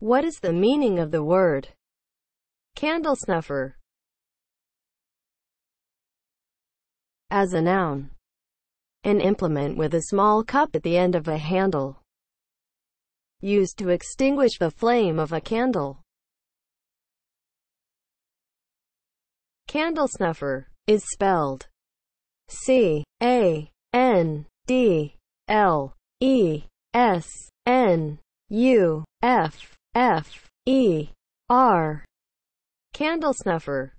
What is the meaning of the word candle snuffer? As a noun, an implement with a small cup at the end of a handle, used to extinguish the flame of a candle. Candle snuffer is spelled C F E R. Candle snuffer